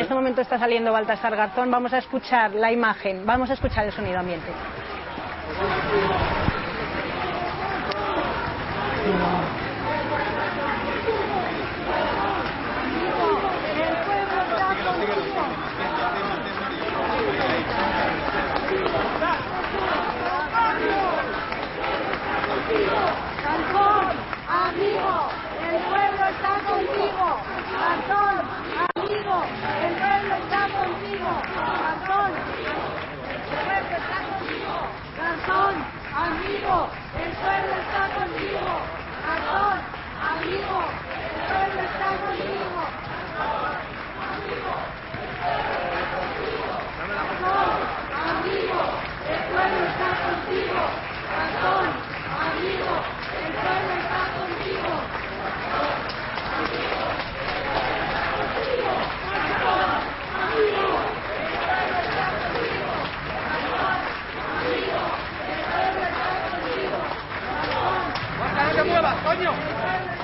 En este momento está saliendo Baltasar Garzón. Vamos a escuchar la imagen, vamos a escuchar el sonido ambiente. el pueblo está conmigo. 你看人